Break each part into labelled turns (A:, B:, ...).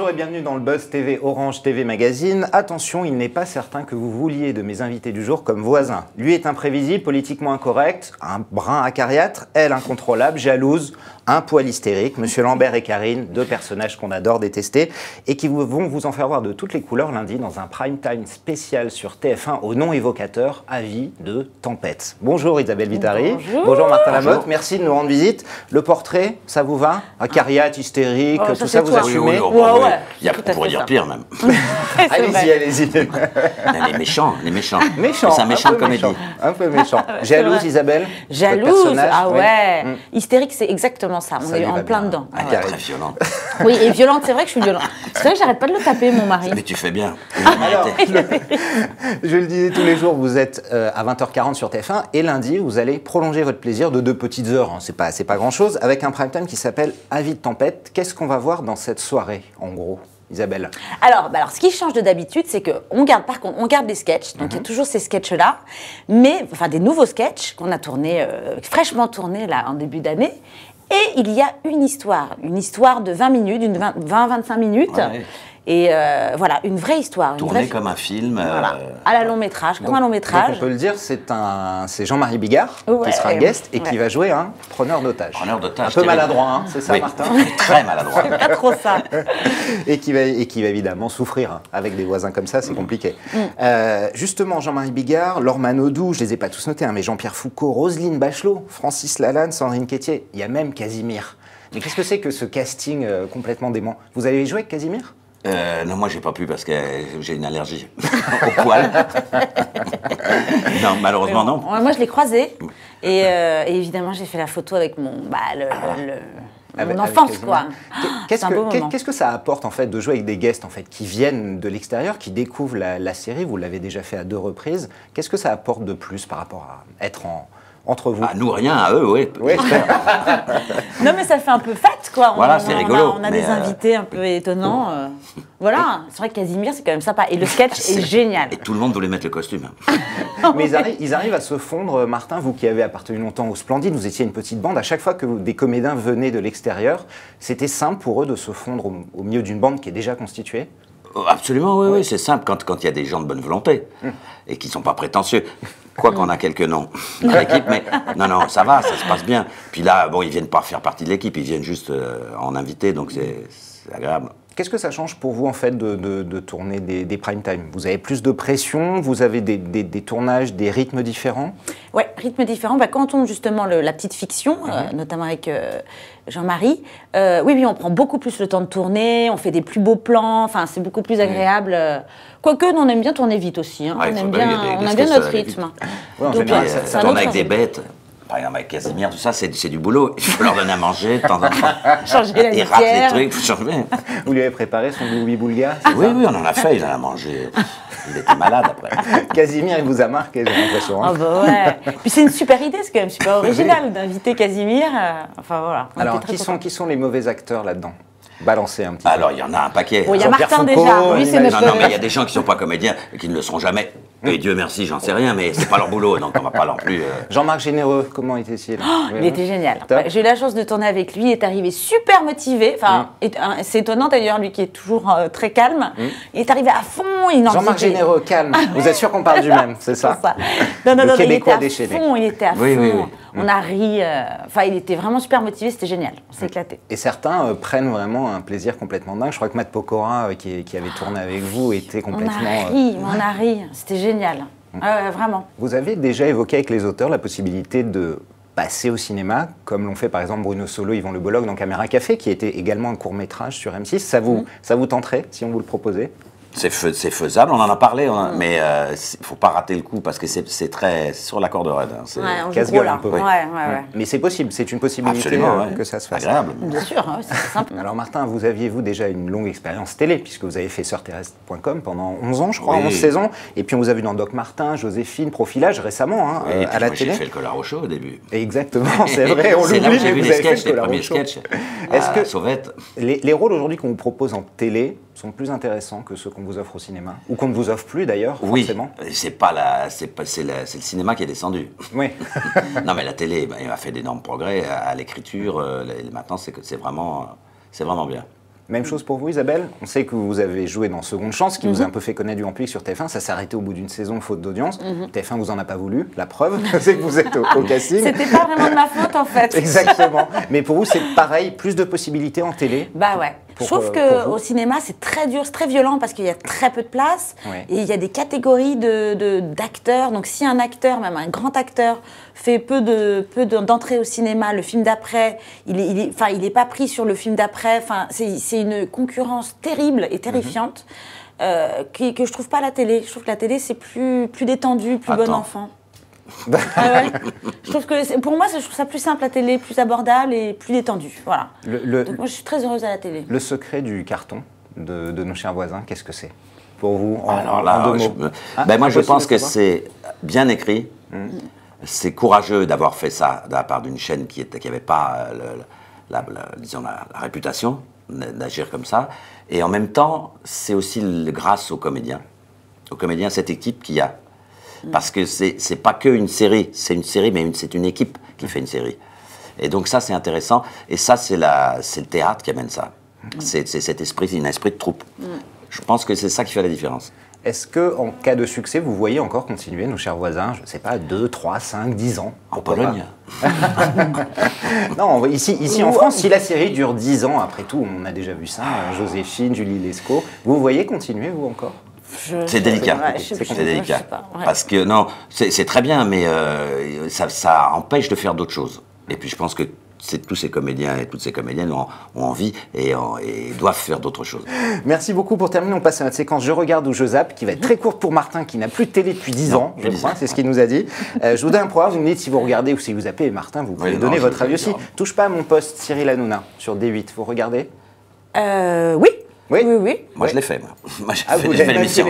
A: Bonjour et bienvenue dans le Buzz TV Orange TV Magazine. Attention, il n'est pas certain que vous vouliez de mes invités du jour comme voisin. Lui est imprévisible, politiquement incorrect, un brin acariâtre, elle incontrôlable, jalouse, un poil hystérique. Monsieur Lambert et Karine, deux personnages qu'on adore détester et qui vont vous en faire voir de toutes les couleurs lundi dans un prime time spécial sur TF1 au nom évocateur Avis de tempête. Bonjour Isabelle Vitari.
B: Bonjour.
A: Martin Lamotte. Merci de nous rendre visite. Le portrait, ça vous va? Acariâtre, hystérique,
B: Oh,
A: tout
B: ça,
A: vous
B: toi.
A: assumez?
B: Ouais, ouais.
C: Il y a,
B: fait
C: dire
B: ça.
C: pire même.
A: Allez-y, allez-y.
C: les méchants, les méchants.
A: Méchant.
C: C'est un méchant comédie.
A: méchant, Un peu méchant. Jalouse. Isabelle
B: Jalouse, ah
A: oui.
B: ouais.
A: Mm.
B: Hystérique, c'est exactement ça. On
A: Ça
B: est en plein
A: bien.
B: dedans.
A: Ah,
B: Ah ouais.
C: Très violent.
B: Oui, et violente, c'est vrai que je suis violente. C'est vrai que j'arrête pas de le taper, mon mari.
C: Mais tu fais bien.
A: Alors, je le disais tous les jours, vous êtes euh, à 20h40 sur TF1 et lundi, vous allez prolonger votre plaisir de deux petites heures. hein. C'est pas, pas grand chose, avec un prime time qui s'appelle Avis de tempête. Qu'est-ce qu'on va voir dans cette soirée, en gros, Isabelle?
B: Alors, bah alors, ce qui change de d'habitude, c'est que on garde, par contre, on garde des sketchs. Donc, il y a toujours ces sketchs-là, mais enfin des nouveaux sketchs qu'on a tournés, euh, fraîchement tournés là en début d'année. Et il y a une histoire, une histoire de 20 minutes, d'une 20-25 minutes. Et euh, voilà, une vraie histoire. Une
C: Tourné
B: vraie-
C: comme un film. euh,
B: à la long métrage, comme un long
A: Donc,
B: métrage.
A: on peut le dire, c'est un, c'est Jean-Marie Bigard
B: Ouais.
A: qui sera guest et qui
B: Ouais.
A: va jouer un preneur d'otages.
C: Preneur d'otages,
A: Un peu
C: terrible.
A: maladroit, hein, c'est ça,
C: oui,
A: Martin
C: Très maladroit.
B: Pas trop ça.
A: et qui va et qui va évidemment souffrir hein. avec des voisins comme ça, c'est compliqué. Euh, justement, Jean-Marie Bigard, Laure Manodou, je les ai pas tous notés, hein, mais Jean-Pierre Foucault, Roselyne Bachelot, Francis Lalanne, Sandrine Quétier, il y a même Casimir. Mais qu'est-ce que c'est que ce casting euh, complètement dément? Vous avez joué avec Casimir?
C: Euh, non, moi j'ai pas pu parce que j'ai une allergie au poil. non, malheureusement non.
B: Moi, je l'ai croisé. Et, euh, et évidemment, j'ai fait la photo avec mon, bah, le, le-
A: Avec-
B: mon
A: avec
B: enfance, quoi.
A: Qu'est-ce
B: C'est un
A: que,
B: beau
A: qu'est-
B: moment.
A: qu'est-ce que ça apporte en fait de jouer avec des guests en fait qui viennent de l'extérieur, qui découvrent la, la série? Vous l'avez déjà fait à deux reprises. Qu'est-ce que ça apporte de plus par rapport à être en, entre vous
C: À nous rien, à eux, oui.
A: Oui,
B: Non, mais ça fait un peu fête, quoi. On-
C: Voilà, c'est
B: on a-
C: rigolo,
B: On a, des
C: euh,
B: invités un peu étonnants. euh. Voilà, c'est vrai que Casimir, c'est quand même sympa. Et le sketch est génial.
C: Et tout le monde voulait mettre le costume.
A: Mais ils arrivent, ils arrivent à se fondre, Martin, vous qui avez appartenu longtemps au Splendide, vous étiez une petite bande, à chaque fois que des comédiens venaient de l'extérieur, c'était simple pour eux de se fondre au, au milieu d'une bande qui est déjà constituée?
C: Oh, Absolument, oui, oui, c'est simple quand quand il y a des gens de bonne volonté et qui sont pas prétentieux. Quoi qu'on a quelques noms dans l'équipe, mais non, non, ça va, ça se passe bien. Puis là, bon, ils viennent pas faire partie de l'équipe, ils viennent juste euh, en invité, donc c'est c'est agréable.
A: Qu'est-ce que ça change pour vous en fait de, de- de tourner des, des prime time? Vous avez plus de pression, vous avez des, des- des tournages, des rythmes différents?
B: Ouais, rythme différent. Bah, quand on tourne justement le- la petite fiction,
A: Mhm.
B: euh, notamment avec euh, Jean-Marie, euh, oui, oui, on prend beaucoup plus le temps de tourner, on fait des plus beaux plans, enfin, c'est beaucoup plus agréable. euh. Quoique, on aime bien tourner vite aussi. hein.
C: Ouais,
B: on aime
C: bien,
B: on aime notre rythme.
A: Ouais, en
B: Donc,
A: général, ça-
C: tourne avec des bêtes. Par exemple, avec Casimir, tout ça, c'est du boulot. Il faut leur donner à manger de temps en temps.
B: Changer la
C: Ils ratent les trucs, il faut changer.
A: Vous lui avez préparé son Louis Boulga
C: Oui, oui, on en a fait, il en a mangé. Il était malade après.
A: Casimir, il vous a marqué, j'ai l'impression. hein.
B: Ah bah ouais. Puis c'est une super idée, c'est quand même super original d'inviter Casimir. euh, enfin voilà.
A: Alors, qui sont, qui sont les mauvais acteurs là-dedans? Balancez un petit peu.
C: Alors, il y en a un paquet.
B: Bon, il y a Martin
A: Foucault,
B: déjà. Lui, c'est notre.
C: Non, non, mais il y a des gens qui sont pas comédiens et qui ne le seront jamais. Et Dieu merci, j'en sais rien, mais c'est pas leur boulot, donc on va pas non plus. euh,
A: Jean-Marc Généreux, comment était-il?
B: Il était génial.
A: Top.
B: J'ai eu la chance de tourner avec lui. Il est arrivé super motivé. Enfin, et- hein, c'est étonnant d'ailleurs, lui qui est toujours euh, très calme. Il est arrivé à fond. Il
A: Jean-Marc Généreux, calme. Vous êtes sûr qu'on parle du même, c'est ça?
B: Non, non,
A: Le
B: non, il était
A: Québécois
B: à
A: déchaîné.
B: fond. Il était à
C: Oui,
B: fond.
C: oui, oui.
B: On a ri. euh, Enfin, il était vraiment super motivé. C'était génial. On s'est éclaté.
A: Et certains euh, prennent vraiment un plaisir complètement dingue. Je crois que Matt Pokora, euh, qui, qui avait tourné avec vous, était
B: On
A: complètement.
B: a
A: euh,
B: ri. On a ri. C'était génial. Ah ouais, vraiment.
A: Vous avez déjà évoqué avec les auteurs la possibilité de passer au cinéma, comme l'ont fait par exemple Bruno Solo, Yvon Le Bolloc dans Caméra Café, qui était également un court métrage sur M6. Ça vous, ça vous tenterait si on vous le proposait?
C: C'est fais- c'est faisable, on en a parlé, on en- mais il ne faut pas rater le coup parce que c'est très sur la corde raide. hein, c'est-
B: Ouais, là.
A: un peu.
B: Ouais, ouais, ouais.
A: Mais c'est possible, c'est une possibilité
C: Absolument,
A: euh,
C: ouais.
A: que ça se fasse.
C: Agréable.
B: Bien sûr, hein, c'est simple.
A: Alors Martin, vous aviez vous déjà une longue expérience télé puisque vous avez fait Terrestre.com pendant 11 ans, je crois,
C: Oui.
A: 11 saisons, et puis on vous a vu dans Doc Martin, Joséphine, Profilage récemment hein,
C: Oui,
A: euh, à la
C: moi, j'ai
A: télé.
C: fait le collar au show au début.
A: Exactement, c'est vrai, on l'oublie,
C: j'ai
A: mais
C: vu
A: vous avez fait le Collar au show. Est-ce que-
C: Sauvette.
A: Les, les rôles aujourd'hui qu'on vous propose en télé sont plus intéressants que ceux qu'on vous offre au cinéma? Ou qu'on ne vous offre plus d'ailleurs,
C: Oui,
A: forcément?
C: C'est pas la, c'est le cinéma qui est descendu.
A: Oui.
C: non, mais la télé, bah, il a fait d'énormes progrès à, à l'écriture. euh, maintenant, c'est que c'est vraiment, c'est vraiment bien.
A: Même chose pour vous, Isabelle On sait que vous avez joué dans Seconde Chance, qui vous a un peu fait connaître du grand public sur TF1. Ça s'est arrêté au bout d'une saison, faute d'audience. TF1 vous en a pas voulu. La preuve, c'est que vous êtes au, au casting.
B: C'était pas vraiment de ma faute en fait.
A: Exactement. Mais pour vous, c'est pareil, plus de possibilités en télé
B: Bah ouais.
A: Pour,
B: je trouve qu'au cinéma, c'est très dur, c'est très violent parce qu'il y a très peu de place. Et il y a des catégories d'acteurs. De, d'acteurs. Donc si un acteur, même un grand acteur, fait peu de peu de- d'entrées au cinéma, le film d'après, il est, il est, enfin, il est pas pris sur le film d'après. Enfin, c'est une concurrence terrible et terrifiante. euh, qui- que je trouve pas à la télé. Je trouve que la télé c'est plus plus détendu, plus bon enfant. Ah ouais. Je trouve que pour moi, je trouve ça plus simple la télé, plus abordable et plus détendu. Voilà.
A: Le, le-
B: Donc moi, je suis très heureuse à la télé.
A: le secret du carton de, de nos chers voisins, qu'est-ce que c'est? Pour vous, en,
C: Alors là,
A: en deux
C: je
A: mots. Ah,
C: ben moi je pense que c'est bien écrit. C'est courageux d'avoir fait ça de la part d'une chaîne qui n'avait pas euh, le- la, la- disons, la, la réputation d'agir comme ça. Et en même temps, c'est aussi le- grâce aux comédiens, aux comédiens, cette équipe qu'il y a. Parce que c'est c'est pas que une série, c'est une série, mais c'est une équipe qui fait une série. Et donc ça, c'est intéressant. Et ça, c'est la- c'est le théâtre qui amène ça. C'est c'est cet esprit, un esprit de troupe. Je pense que c'est ça qui fait la différence.
A: Est-ce que, en cas de succès, vous voyez encore continuer nos chers voisins, je ne sais pas, 2, 3, 5, 10 ans?
C: En Pologne
A: Non, ici, ici en France, si la série dure 10 ans, après tout, on a déjà vu ça, euh, Joséphine, Julie Lescaut, vous voyez continuer, vous encore?
C: C'est délicat.
B: ouais,
C: c'est délicat.
B: pas, ouais.
C: Parce que non, c'est très bien, mais euh, ça, ça empêche de faire d'autres choses. Et puis je pense que tous ces comédiens et toutes ces comédiennes ont, ont envie et, ont- et doivent faire d'autres choses.
A: Merci beaucoup. Pour terminer, on passe à notre séquence Je regarde ou je zappe, qui va être très courte pour Martin, qui n'a plus de télé depuis 10
C: Non,
A: ans, je
C: depuis 10
A: crois,
C: ans.
A: c'est ce qu'il nous a dit. Euh, je vous donne un programme, vous me dites si vous regardez ou si vous zappez. Et Martin, vous pouvez
C: Oui,
A: donner votre avis aussi. Touche pas à mon poste, Cyril Hanouna, sur D8. Vous regardez?
B: Euh, oui.
A: Oui.
B: oui, oui.
C: Moi, je l'ai fait, moi. Moi, j'ai
A: Ah,
C: fait, l'émission.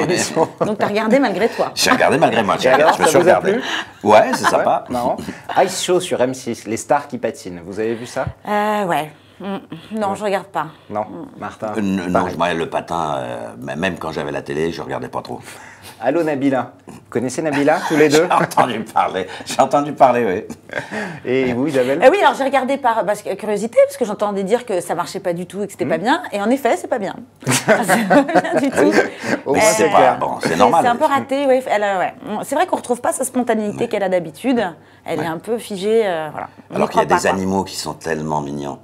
B: Donc tu as regardé malgré toi.
C: J'ai regardé malgré moi.
A: alors,
C: je me suis regardé. Ouais, c'est sympa.
A: Ouais, marrant. Ice Show sur M6, les stars qui patinent. Vous avez vu ça?
B: Euh, ouais. Mm, Non, je regarde pas.
A: Non, Martin.
C: Euh, non, moi, le patin, euh, même quand j'avais la télé, je regardais pas trop.
A: Allô Nabila. Vous connaissez Nabila, tous les deux
C: J'ai entendu parler. J'ai entendu parler, oui.
A: Et vous, Isabelle
B: Euh, oui, alors j'ai regardé par parce que- curiosité, parce que j'entendais dire que ça marchait pas du tout et que c'était pas bien. Et en effet, c'est pas bien. c'est pas bien du tout.
A: Au moins,
B: Euh,
A: c'est
C: pas bon, c'est normal.
B: C'est un peu raté, oui. Elle a- ouais. C'est vrai qu'on retrouve pas sa spontanéité qu'elle a d'habitude. Elle est un peu figée, euh, voilà.
C: Alors qu'il y a des
B: quoi.
C: animaux qui sont tellement mignons.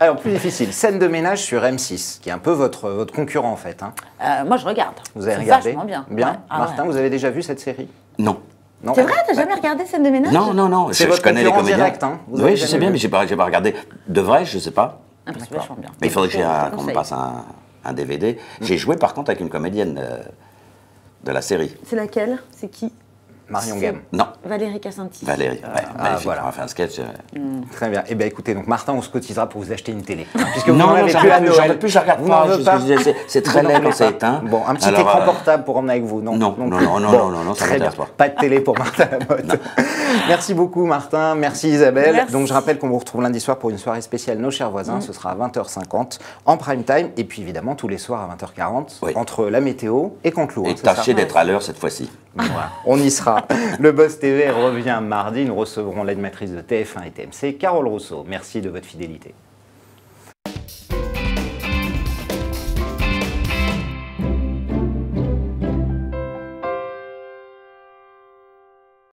A: Alors, plus difficile, scène de ménage sur M6, qui est un peu votre, votre concurrent en fait. hein.
B: Euh, moi, je regarde.
A: Vous avez regardé
B: Vachement bien.
A: Bien.
B: Ouais. Ah
A: Martin,
B: ouais.
A: vous avez déjà vu cette série?
C: Non.
A: Non
B: C'est vrai, t'as jamais regardé scène de ménage?
C: Non, non, non.
A: C'est
C: Je,
A: votre
C: je connais les comédiens.
A: direct, hein. Vous avez
C: oui, je sais bien,
A: vu.
C: mais j'ai pas, j'ai pas regardé. De vrai, je sais pas.
B: Ah, bah, vachement bien.
C: Mais il faudrait qu'on me passe un, un DVD. J'ai joué par contre avec une comédienne euh, de la série.
B: C'est laquelle? C'est qui?
A: Marion Gamme.
C: Non,
B: Valérie Cassanti.
C: Valérie. Ouais,
A: ah,
C: magnifique.
A: voilà.
C: On a fait un sketch. euh,
A: Très bien. Eh bien, écoutez, donc Martin, on se cotisera pour vous acheter une télé. Puisque vous
C: Non,
A: plus à Noël.
C: plus, je regarde pas, c'est- très laid quand
A: pas
C: éteint.
A: Bon, un petit
C: Alors,
A: écran
C: euh,
A: portable pour emmener avec vous, non
C: Non, non, non, non,
A: Bon,
C: non, non, non, ça
A: très bien.
C: pas.
A: Pas de télé pour Martin Lamotte. Merci beaucoup, Martin. Merci, Isabelle.
B: Merci.
A: Donc, je rappelle qu'on vous retrouve lundi soir pour une soirée spéciale Nos chers voisins.
C: Mm.
A: Ce sera à 20h50 en prime time. Et puis, évidemment, tous les soirs à 20h40
C: Oui.
A: entre la météo et Cantelou. hein,
C: Et
A: ça
C: tâchez d'être à l'heure cette fois-ci.
A: Voilà, on y sera. Le Boss TV revient mardi. Nous recevrons l'animatrice de TF1 et TMC, Carole Rousseau. Merci de votre fidélité.